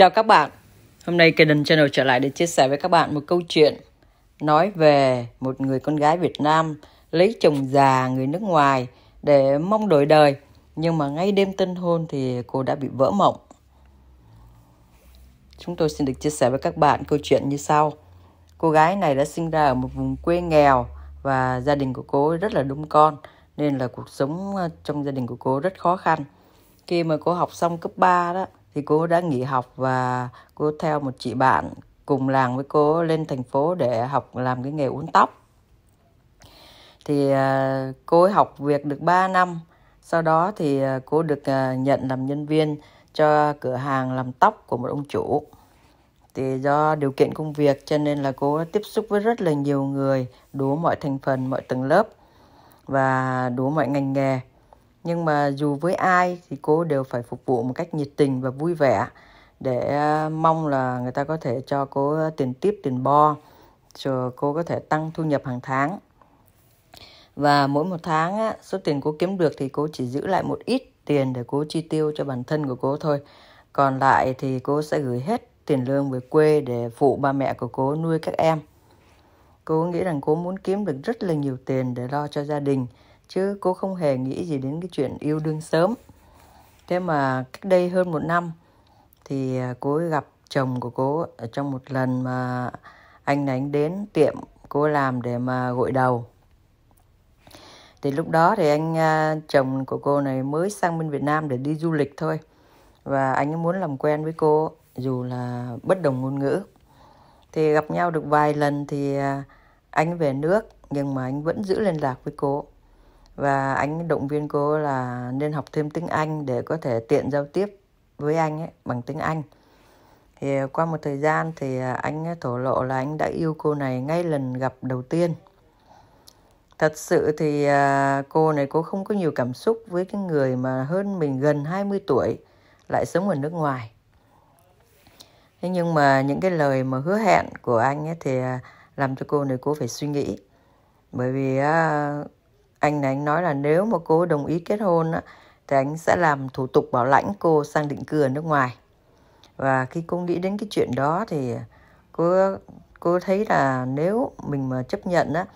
Chào các bạn, hôm nay Kaden Channel trở lại để chia sẻ với các bạn một câu chuyện nói về một người con gái Việt Nam lấy chồng già người nước ngoài để mong đổi đời nhưng mà ngay đêm tân hôn thì cô đã bị vỡ mộng. Chúng tôi xin được chia sẻ với các bạn câu chuyện như sau. Cô gái này đã sinh ra ở một vùng quê nghèo và gia đình của cô rất là đông con nên là cuộc sống ờ, trong gia đình của cô rất khó khăn. Khi mà cô học xong cấp 3 đó thì cô đã nghỉ học và cô theo một chị bạn cùng làng với cô lên thành phố để học làm cái nghề uốn tóc. Thì à, cô ấy học việc được 3 năm, sau đó thì à, cô được à, nhận làm nhân viên cho cửa hàng làm tóc của một ông chủ. Thì do điều kiện công việc cho nên là cô tiếp xúc với rất là nhiều người, đủ mọi thành phần, mọi tầng lớp và đủ mọi ngành nghề nhưng mà dù với ai thì cô đều phải phục vụ một cách nhiệt tình và vui vẻ để à, mong là người ta có thể cho cô tiền tiếp tiền bo rồi cô có thể tăng thu nhập hàng tháng. Và mỗi một tháng á, số tiền cô kiếm được thì cô chỉ giữ lại một ít tiền để cô chi tiêu cho bản thân của cô thôi. Còn lại thì cô sẽ gửi hết tiền lương về quê để phụ ba mẹ của cô nuôi các em. Cô nghĩ rằng cô muốn kiếm được rất là nhiều tiền để lo cho gia đình chứ cô không hề nghĩ gì đến cái chuyện yêu đương sớm. Thế mà cách đây hơn một năm thì à, cô ấy gặp chồng của cô ở trong một lần mà anh này anh đến tiệm cô làm để mà gội đầu. Thì lúc đó thì anh à, chồng của cô này mới sang bên Việt Nam để đi du lịch thôi. Và anh ấy muốn làm quen với cô, dù là bất đồng ngôn ngữ. Thì gặp nhau được vài lần thì à, anh về nước, nhưng mà anh vẫn giữ liên lạc với cô và anh, động viên cô là nên học thêm tiếng Anh để có thể tiện giao tiếp với anh ấy bằng tiếng Anh. Thì qua một thời gian thì anh thổ lộ là anh đã yêu cô này ngay lần gặp đầu tiên. Thật sự thì à, cô này cô không có nhiều cảm xúc với cái người mà hơn mình gần 20 tuổi lại sống ở nước ngoài. Thế nhưng mà những cái lời mà hứa hẹn của anh ấy thì à, làm cho cô này cô phải suy nghĩ. Bởi vì à, anh này anh nói là nếu mà cô đồng ý kết hôn á, thì anh sẽ làm thủ tục bảo lãnh cô sang định cư ở nước ngoài. Và khi cô nghĩ đến cái chuyện đó thì cô cô thấy là nếu mình mà chấp nhận á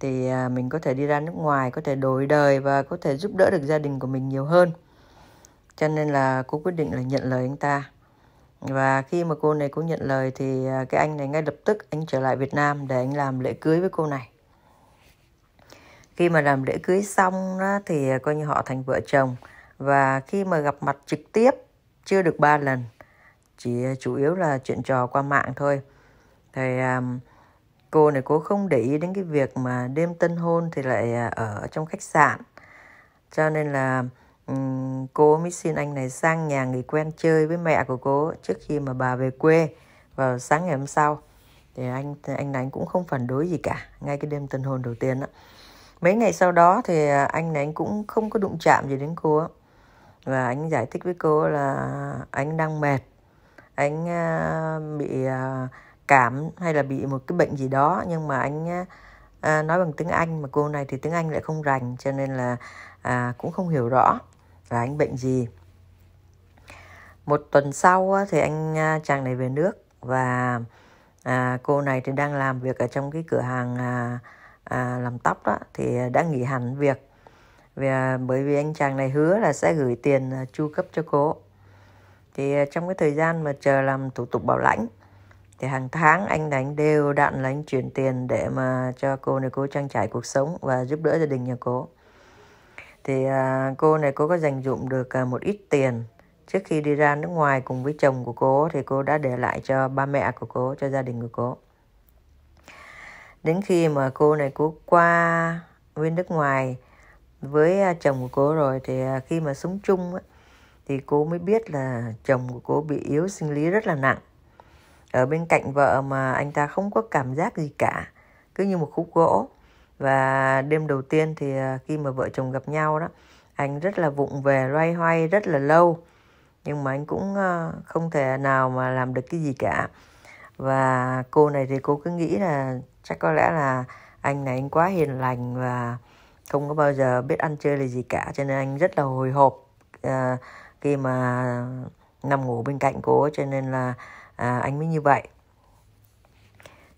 thì à, mình có thể đi ra nước ngoài, có thể đổi đời và có thể giúp đỡ được gia đình của mình nhiều hơn. Cho nên là cô quyết định là nhận lời anh ta. Và khi mà cô này cô nhận lời thì à, cái anh này ngay lập tức anh trở lại Việt Nam để anh làm lễ cưới với cô này khi mà làm lễ cưới xong đó, thì à, coi như họ thành vợ chồng. Và khi mà gặp mặt trực tiếp chưa được ba lần chỉ à, chủ yếu là chuyện trò qua mạng thôi. Thì um, cô này cô không để ý đến cái việc mà đêm tân hôn thì lại ở trong khách sạn. Cho nên là um, cô mới xin anh này sang nhà người quen chơi với mẹ của cô trước khi mà bà về quê vào sáng ngày hôm sau. Thì anh anh này cũng không phản đối gì cả ngay cái đêm tân hôn đầu tiên đó mấy ngày sau đó thì à, anh này anh cũng không có đụng chạm gì đến cô và anh giải thích với cô là anh đang mệt. Anh à, bị à, cảm hay là bị một cái bệnh gì đó. Nhưng mà anh nói bằng tiếng Anh mà cô này thì tiếng Anh lại không rành cho nên là cũng không hiểu rõ là anh bệnh gì. Một tuần sau thì anh chàng này về nước và cô này thì đang làm việc ở trong cái cửa hàng à, À, làm tóc đó thì đã nghỉ hẳn việc. Vì à, bởi vì anh chàng này hứa là sẽ gửi tiền à, chu cấp cho cô. Thì trong cái thời gian mà chờ làm thủ tục bảo lãnh thì hàng tháng anh đánh đều đặn là anh chuyển tiền để mà cho cô này cô trang trải cuộc sống và giúp đỡ gia đình nhà cô. Thì à, cô này cô có dành dụm được à, một ít tiền. Trước khi đi ra nước ngoài cùng với chồng của cô thì cô đã để lại cho ba mẹ của cô cho gia đình của cô đến khi mà cô này cô qua bên nước ngoài với à, chồng của cô rồi thì à, khi mà sống chung ấy, thì cô mới biết là chồng của cô bị yếu sinh lý rất là nặng. Ở bên cạnh vợ mà anh ta không có cảm giác gì cả cứ như một khúc gỗ. Và đêm đầu tiên thì à, khi mà vợ chồng gặp nhau đó anh rất là vụng về loay hoay rất là lâu. Nhưng mà anh cũng không thể nào mà làm được cái gì cả. Và cô này thì cô cứ nghĩ là chắc có lẽ là anh này anh quá hiền lành và không có bao giờ biết ăn chơi là gì cả cho nên anh rất là hồi hộp uh, khi mà nằm ngủ bên cạnh cô cho nên là à, anh mới như vậy.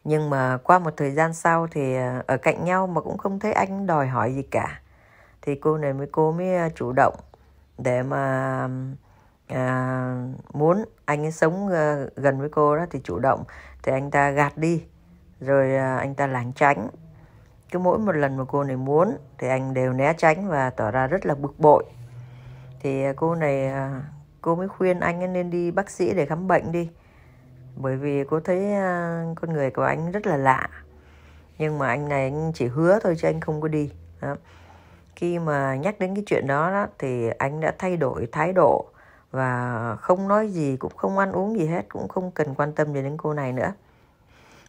Nhưng mà qua một thời gian sau thì ờ, ở cạnh nhau mà cũng không thấy anh đòi hỏi gì cả thì cô này mới cô mới ờ, chủ động để mà à, muốn anh ấy sống gần với cô đó thì chủ động thì anh ta gạt đi rồi à, anh ta lảng tránh. Cứ mỗi một lần mà cô này muốn thì anh đều né tránh và tỏ ra rất là bực bội. Thì à, cô này à, cô mới khuyên anh nên đi bác sĩ để khám bệnh đi. Bởi vì cô thấy con người của anh rất là lạ. Nhưng mà anh này anh chỉ hứa thôi chứ anh không có đi. Đó. khi mà nhắc đến cái chuyện đó, đó thì anh đã thay đổi thái độ và không nói gì cũng không ăn uống gì hết cũng không cần quan tâm gì đến cô này nữa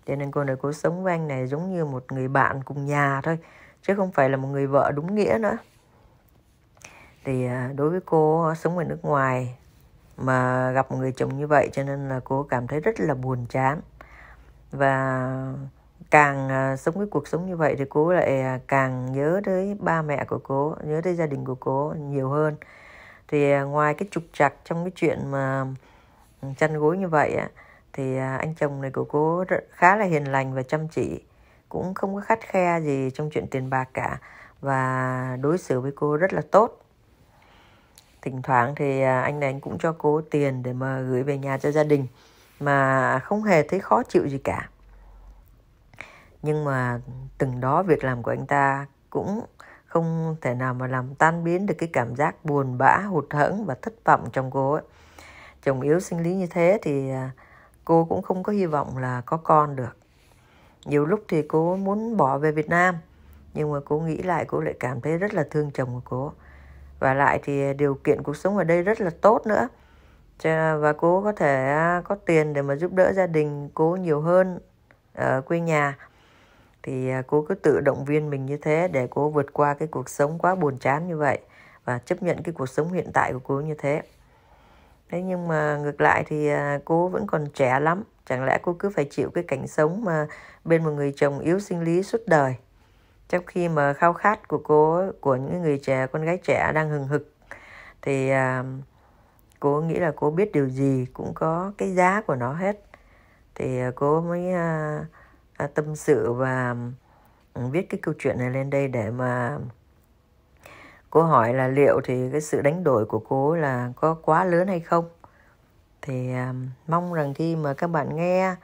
cho nên cô này cô sống với anh này giống như một người bạn cùng nhà thôi, chứ không phải là một người vợ đúng nghĩa nữa. Thì à, đối với cô, sống ở nước ngoài mà gặp một người chồng như vậy cho nên là cô cảm thấy rất là buồn chán. Và càng à, sống cái cuộc sống như vậy thì cô lại à, càng nhớ tới ba mẹ của cô, nhớ tới gia đình của cô nhiều hơn. Thì ngoài cái trục trặc trong cái chuyện mà chăn gối như vậy á thì à, anh chồng này của cô khá là hiền lành và chăm chỉ, cũng không có khắt khe gì trong chuyện tiền bạc cả và đối xử với cô rất là tốt. Thỉnh thoảng thì à, anh này anh cũng cho cô tiền để mà gửi về nhà cho gia đình, mà không hề thấy khó chịu gì cả. Nhưng mà từng đó việc làm của anh ta cũng không thể nào mà làm tan biến được cái cảm giác buồn bã, hụt hẫng và thất vọng trong cô ấy. Chồng yếu sinh lý như thế thì à, cô cũng không có hy vọng là có con được. Nhiều lúc thì cô muốn bỏ về Việt Nam, nhưng mà cô nghĩ lại cô lại cảm thấy rất là thương chồng của cô. Và lại thì điều kiện cuộc sống ở đây rất là tốt nữa. Và cô có thể à, có tiền để mà giúp đỡ gia đình cô nhiều hơn ở quê nhà. Thì à, cô cứ tự động viên mình như thế để cô vượt qua cái cuộc sống quá buồn chán như vậy và chấp nhận cái cuộc sống hiện tại của cô như thế thế nhưng mà ngược lại thì à, cô vẫn còn trẻ lắm. Chẳng lẽ cô cứ phải chịu cái cảnh sống mà bên một người chồng yếu sinh lý suốt đời? Trong khi mà khao khát của cô của những người trẻ, con gái trẻ đang hừng hực, thì à, cô nghĩ là cô biết điều gì cũng có cái giá của nó hết. Thì à, cô mới tâm sự và ừ, viết cái câu chuyện này lên đây để mà cô hỏi là liệu thì cái sự đánh đổi của cô là có quá lớn hay không thì à, mong rằng khi mà các bạn nghe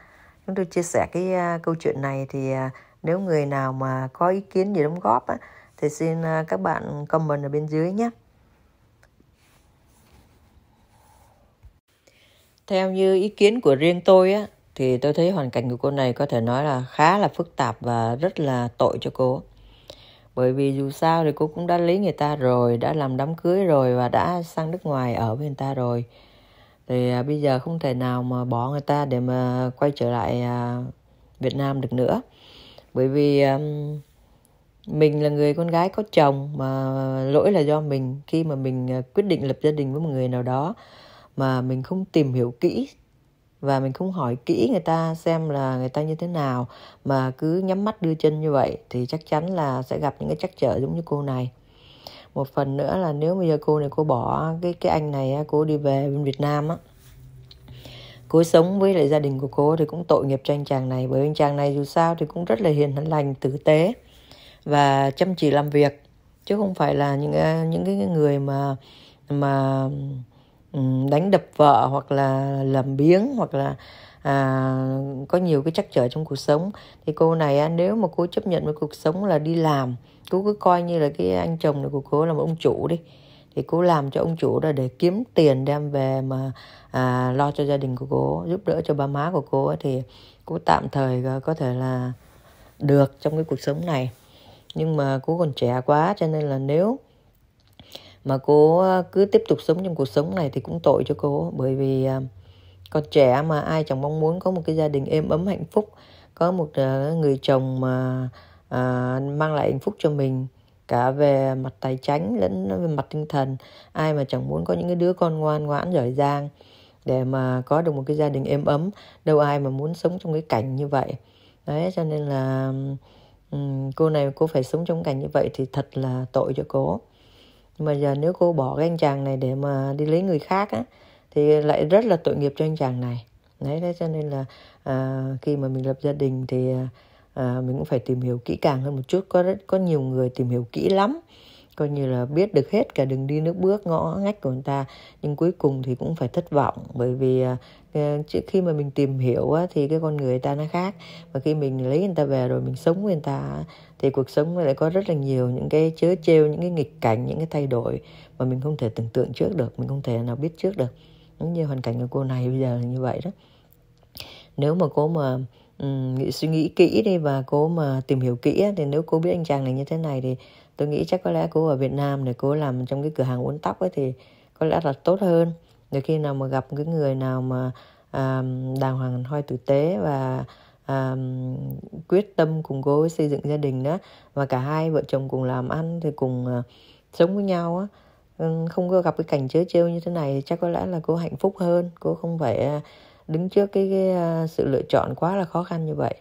chúng tôi chia sẻ cái à, câu chuyện này thì à, nếu người nào mà có ý kiến gì đóng góp á, thì xin các bạn comment ở bên dưới nhé. Theo như ý kiến của riêng tôi á, thì tôi thấy hoàn cảnh của cô này có thể nói là khá là phức tạp và rất là tội cho cô. Bởi vì dù sao thì cô cũng đã lấy người ta rồi, đã làm đám cưới rồi và đã sang nước ngoài ở với người ta rồi. Thì à, bây giờ không thể nào mà bỏ người ta để mà quay trở lại à, Việt Nam được nữa bởi vì à, mình là người con gái có chồng mà lỗi là do mình khi mà mình à, quyết định lập gia đình với một người nào đó mà mình không tìm hiểu kỹ và mình không hỏi kỹ người ta xem là người ta như thế nào mà cứ nhắm mắt đưa chân như vậy thì chắc chắn là sẽ gặp những cái trắc trở giống như cô này. Một phần nữa là nếu bây giờ cô này cô bỏ cái cái anh này cô đi về bên Việt Nam á, cô sống với lại gia đình của cô thì cũng tội nghiệp cho anh chàng này, bởi anh chàng này dù sao thì cũng rất là hiền lành, tử tế và chăm chỉ làm việc, chứ không phải là những à, những cái người mà mà đánh đập vợ hoặc là làm biếng hoặc là à, có nhiều cái trắc trở trong cuộc sống. Thì cô này nếu mà cô chấp nhận với cuộc sống là đi làm cô cứ coi như là cái anh chồng này của cô là một ông chủ đi thì cô làm cho ông chủ là để kiếm tiền đem về mà à, lo cho gia đình của cô giúp đỡ cho ba má của cô ấy, thì cô tạm thời à, có thể là được trong cái cuộc sống này. Nhưng mà cô còn trẻ quá cho nên là nếu mà cô à, cứ tiếp tục sống trong cuộc sống này thì cũng tội cho cô. Bởi vì à, con còn trẻ mà ai chẳng mong muốn có một cái gia đình êm ấm hạnh phúc có một à, người chồng mà à, mang lại hạnh phúc cho mình cả về mặt tài chính lẫn về mặt tinh thần ai mà chẳng muốn có những cái đứa con ngoan ngoãn giỏi giang để mà có được một cái gia đình êm ấm đâu ai mà muốn sống trong cái cảnh như vậy. Đấy cho nên là cô này cô phải sống trong cảnh như vậy thì thật là tội cho cô nhưng mà giờ nếu cô bỏ cái anh chàng này để mà đi lấy người khác á thì lại rất là tội nghiệp cho anh chàng này. Đấy thế cho nên là à, khi mà mình lập gia đình thì à, à mình cũng phải tìm hiểu kỹ càng hơn một chút. Có rất có nhiều người tìm hiểu kỹ lắm coi như là biết được hết cả đường đi nước bước ngõ ngách của người ta. Nhưng cuối cùng thì cũng phải thất vọng bởi vì à, ờ, trước khi mà mình tìm hiểu á, thì cái con người ta nó khác. Và khi mình lấy người ta về rồi mình sống với người ta thì cuộc sống lại có rất là nhiều những cái chớ trêu những cái nghịch cảnh những cái thay đổi mà mình không thể tưởng tượng trước được mình không thể nào biết trước được. Giống như hoàn cảnh của cô này bây giờ là như vậy đó. Nếu mà cô mà um, suy nghĩ kỹ đi và cô mà tìm hiểu kỹ thì nếu cô biết anh chàng này như thế này thì tôi nghĩ chắc có lẽ cô ở Việt Nam để cô làm trong cái cửa hàng uốn tóc ấy thì có lẽ là tốt hơn. Để khi nào mà gặp cái người nào mà à, đàng hoàng hoi tử tế và à, quyết tâm cùng cô xây dựng gia đình đó và cả hai vợ chồng cùng làm ăn thì cùng à, sống với nhau á không có gặp cái cảnh chớ trêu như thế này thì chắc có lẽ là cô hạnh phúc hơn. Cô không phải à, đứng trước cái, cái, à, sự lựa chọn quá là khó khăn như vậy.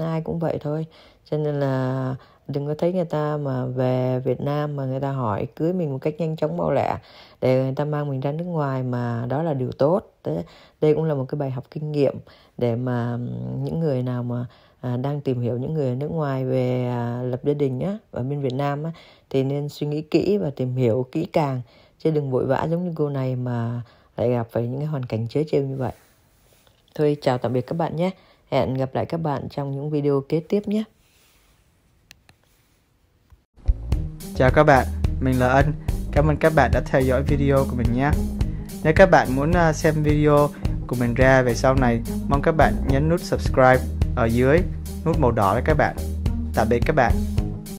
Ai cũng vậy thôi. Cho nên là đừng có thấy người ta mà về Việt Nam mà người ta hỏi cưới mình một cách nhanh chóng mau lẹ để người ta mang mình ra nước ngoài mà đó là điều tốt. Thế, đây cũng là một cái bài học kinh nghiệm để mà những người nào mà à, đang tìm hiểu những người ở nước ngoài về à, lập gia đình á ở bên Việt Nam á thì nên suy nghĩ kỹ và tìm hiểu kỹ càng chứ đừng vội vã giống như cô này mà lại gặp phải những cái hoàn cảnh chớ trêu như vậy. Thôi chào tạm biệt các bạn nhé. Hẹn gặp lại các bạn trong những video kế tiếp nhé. Chào các bạn, mình là Ân. Cảm ơn các bạn đã theo dõi video của mình nhé. Nếu các bạn muốn à, xem video của mình ra về sau này, mong các bạn nhấn nút subscribe ở dưới, nút màu đỏ đấy các bạn. Tạm biệt các bạn.